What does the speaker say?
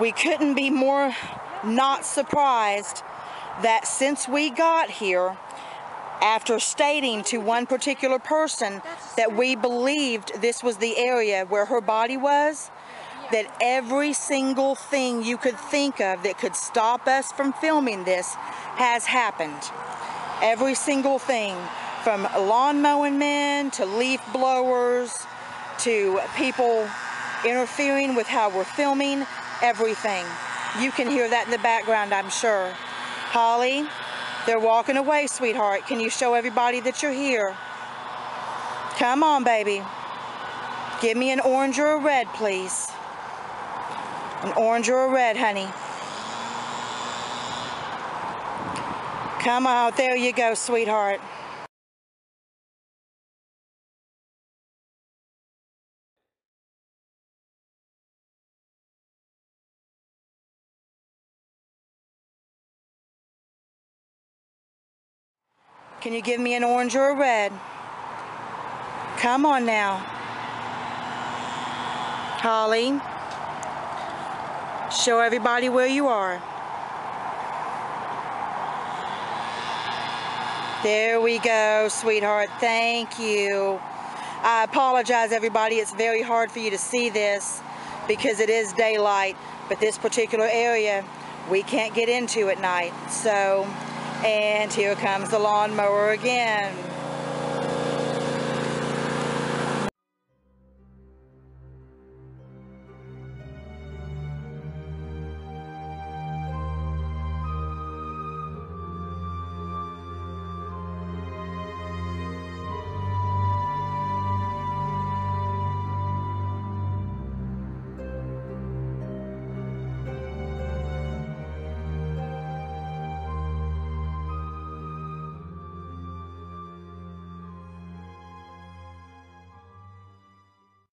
we couldn't be more not surprised that since we got here, after stating to one particular person that we believed this was the area where her body was, that every single thing you could think of that could stop us from filming this has happened. Every single thing, from lawn mowing men to leaf blowers to people interfering with how we're filming, everything. You can hear that in the background, I'm sure. Holly, they're walking away, sweetheart. Can you show everybody that you're here? Come on, baby. Give me an orange or a red, please. An orange or a red, honey. Come on, there you go, sweetheart. Can you give me an orange or a red? Come on now. Holly. Show everybody where you are. There we go, sweetheart. Thank you. I apologize, everybody. It's very hard for you to see this because it is daylight, but this particular area we can't get into at night. So, and here comes the lawnmower again.